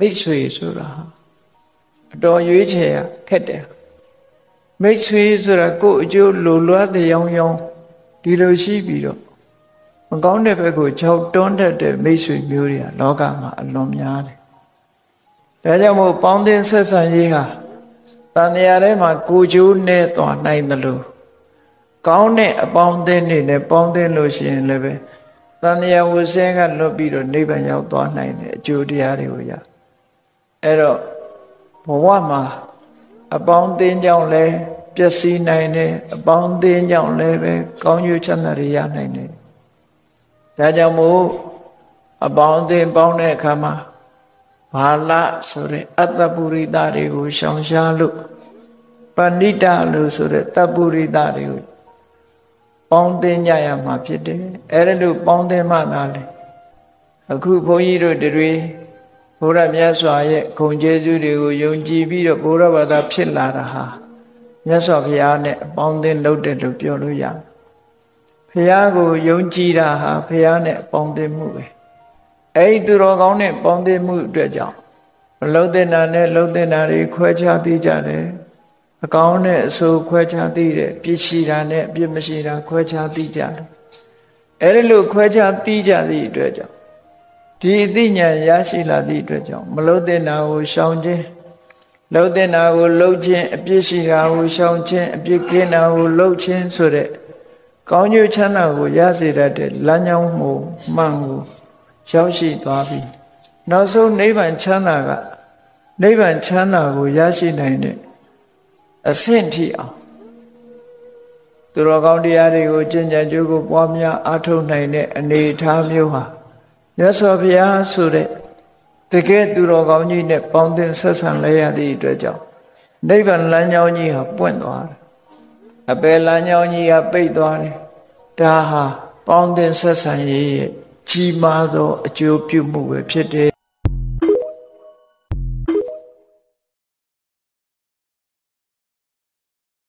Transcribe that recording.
မိတ်ဆွေဆိုတာအတော်ရွေးချယ်ရခက်တယ်မိတ်ဆွေဆိုတာကိုယ်အကျိုးလိုလားတဲ့ရောင်းရောင်းဒီလိုရှိပြီးတော့မကောင်းတဲ့ဘက်ကိုခြောက်တွန်းတတ်တဲ့မိတ်ဆွေမျိုးတွေကလောကမှာအလွန်များတယ်ဒါကြောင့်မို့ပေါင်းသင်းဆက်ဆံရေးဟာတန်တရားထဲမှာကိုကျိုးနဲ့သွားနိုင်တယ်လို့ကောင်းတဲ့အပေါင်းအသင်းတွေနဲ့ပေါင်းသင်းလို့ရှိရင်လည်းပဲတန်တရားဝဆဲကလွတ်ပြီးတော့နိဗ္ဗာန်ရောက်သွားနိုင်တဲ့အကျိုးတရားတွေကိုရ အဲ့တော့ဘဝမှာအပေါင်းအသင်းကြောင့်လည်းပျက်စီးနိုင်တယ်အပေါင်းအသင်းကြောင့်လည်းပဲကောင်းကျိုးချမ်းသာတွေရနိုင်တယ်ဒါကြောင့်မို့အပေါင်းအသင်းပေါင်းတဲ့အခါမှာဘာလဆိုတဲ့အတ္တပုရိသတွေကိုရှောင်ရှားလို့ပဏိတလို့ဆိုတဲ့တပ္ပုရိသတွေကိုပေါင်းသင်းကြရမှာဖြစ်တယ်အဲ့ဒါလို့ပေါင်းသင်းမှသာလေအခုဘုန်းကြီးတို့တွေ ဘုရားမြတ်စွာရဲ့ဂုဏ်ကျေးဇူးတွေကိုယုံကြည်ပြီးတော့ဘုရားဘာသာဖြစ်လာတာဟာမြတ်စွာဘုရားနဲ့အပေါင်းသင်းလုပ်တယ်လို့ပြောလို့ရတယ်ဘုရားကိုယုံကြည်တာဟာဘုရားနဲ့အပေါင်းသင်းမှုပဲအဲ့ဒီသူတော်ကောင်းနဲ့ပေါင်းသင်းမှုအတွက်ကြောင့်မလုံးတဲ့နာနဲ့လုံးတဲ့နာတွေခွဲခြားသိကြတယ်အကောင်းနဲ့အဆိုးခွဲခြားသိတယ်ပြစ်ရှိတာနဲ့အပြစ်မရှိတာခွဲခြားသိကြတယ်အဲ့ဒီလိုခွဲခြားသိကြသည့်အတွက်ကြောင့် ဒီအသိဉာဏ်ရရှိလာသည့်အတွက်ကြောင့်မလုံးတဲ့နာကိုရှောင်ခြင်းလုံးတဲ့နာကိုလှုပ်ခြင်းအပြစ်ရှိတာကိုရှောင်ခြင်းအပြစ်ကင်းတာကိုလှုပ်ခြင်းဆိုတဲ့ကောင်းကျိုးချမ်းသာကိုရစေတတ်တဲ့လမ်းကြောင်းမှုမှန်ကိုရောက်ရှိသွားပြီနောက်ဆုံးနိဗ္ဗာန်ချမ်းသာကနိဗ္ဗာန်ချမ်းသာကိုရရှိနိုင်တဲ့အဆင့်ထိအောင်သူတော်ကောင်းတရားတွေကိုကျင့်ကြံကြိုးကိုပွားများအားထုတ်နိုင်တဲ့အနေအထားမျိုးဟာ မြတ်စွာဘုရားဆိုတဲ့တကယ်သူတော်ကောင်းကြီးနဲ့ပေါင်းသင်းဆက်ဆံလဲရသည့်အတွက်ကြောင့်နိဗ္ဗာန်လမ်းကြောင်းကြီးဟာပွင့်သွားတယ်အပယ်လမ်းကြောင်းကြီးဟာပိတ်သွားတယ်ဒါဟာပေါင်းသင်းဆက်ဆံရေးရဲ့ကြီးမားသောအကျိုးပြုမှုပဲဖြစ်တယ်